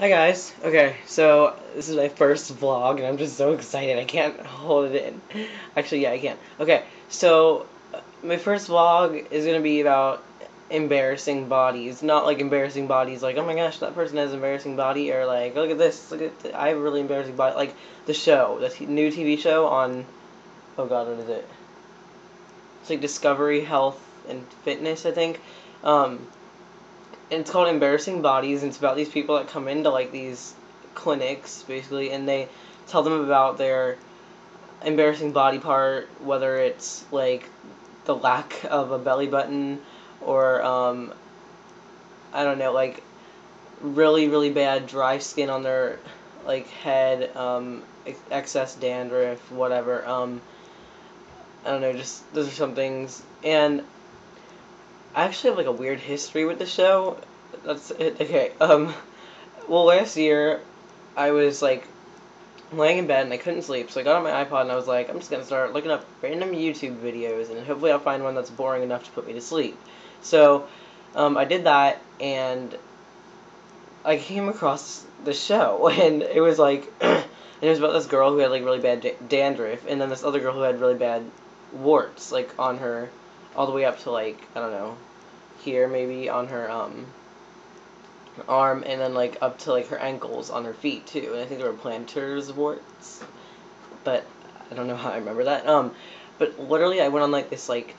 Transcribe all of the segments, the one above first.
Hi guys. Okay, so this is my first vlog and I'm just so excited. I can't hold it in. Actually, yeah, I can. Okay, so uh, my first vlog is going to be about embarrassing bodies. Not like embarrassing bodies like, oh my gosh, that person has an embarrassing body or like, look at this, look at, I have a really embarrassing body. Like the show, the new TV show on, oh god, what is it? It's like Discovery Health and Fitness, I think. Um, it's called Embarrassing Bodies, and it's about these people that come into like these clinics basically, and they tell them about their embarrassing body part, whether it's like the lack of a belly button or um, I don't know, like really really bad dry skin on their like head, um, excess dandruff, whatever. Um, I don't know, just those are some things, and I actually have like a weird history with the show. That's it. Okay. Um. Well, last year, I was like laying in bed and I couldn't sleep, so I got on my iPod and I was like, I'm just gonna start looking up random YouTube videos and hopefully I'll find one that's boring enough to put me to sleep. So, um, I did that and I came across the show and it was like, and it was about this girl who had like really bad dandruff and then this other girl who had really bad warts like on her all the way up to like I don't know here maybe on her um arm and then like up to like her ankles on her feet too. And I think there were planters warts. But I don't know how I remember that. Um but literally I went on like this like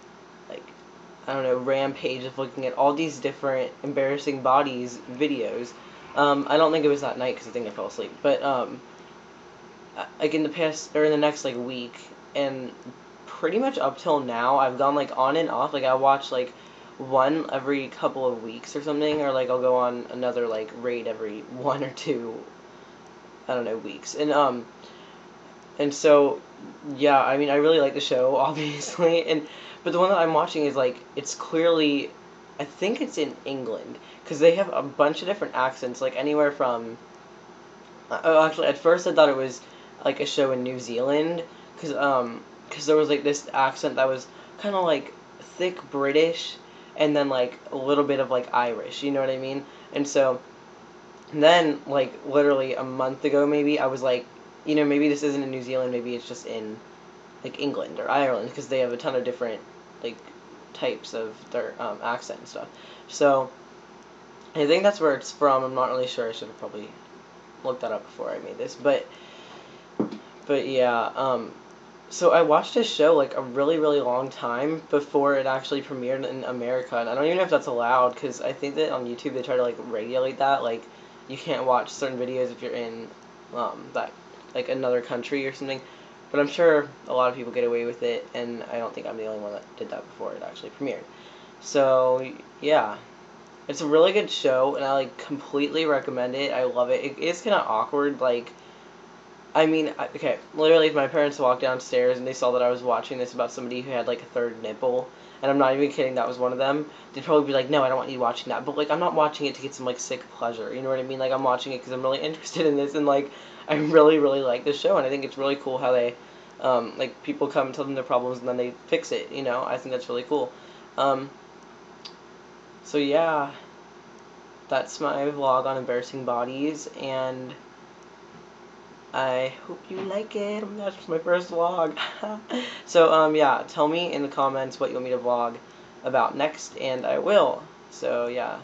like I don't know rampage of looking at all these different embarrassing bodies videos. Um I don't think it was that night because I think I fell asleep. But um like in the past or in the next like week and pretty much up till now, I've gone like on and off. Like I watch like one every couple of weeks or something, or like I'll go on another like raid every one or two. I don't know weeks, and um, and so yeah, I mean I really like the show, obviously, and but the one that I'm watching is like it's clearly, I think it's in England because they have a bunch of different accents, like anywhere from. Oh, actually, at first I thought it was like a show in New Zealand because um because there was like this accent that was kind of like thick British and then like a little bit of like Irish, you know what I mean? And so then like literally a month ago maybe I was like, you know, maybe this isn't in New Zealand, maybe it's just in like England or Ireland because they have a ton of different like types of their um, accent and stuff. So I think that's where it's from. I'm not really sure. I should have probably looked that up before I made this, but but yeah, um, so I watched this show like a really really long time before it actually premiered in America, and I don't even know if that's allowed because I think that on YouTube they try to like regulate that, like you can't watch certain videos if you're in um, that like another country or something. But I'm sure a lot of people get away with it, and I don't think I'm the only one that did that before it actually premiered. So yeah, it's a really good show, and I like completely recommend it. I love it. It is kind of awkward, like I mean, okay, literally, if my parents walked downstairs and they saw that I was watching this about somebody who had like a third nipple, and I'm not even kidding, that was one of them, they'd probably be like, no, I don't want you watching that. But like, I'm not watching it to get some like sick pleasure. You know what I mean? Like, I'm watching it because I'm really interested in this, and like, I really, really like this show, and I think it's really cool how they, um, like, people come and tell them their problems and then they fix it. You know, I think that's really cool. Um, so yeah, that's my vlog on embarrassing bodies, and. I hope you like it. Oh my my first vlog. so, um, yeah, tell me in the comments what you want me to vlog about next, and I will. So, yeah.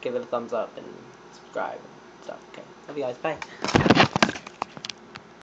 Give it a thumbs up and subscribe and stuff. Okay, love you guys. Bye.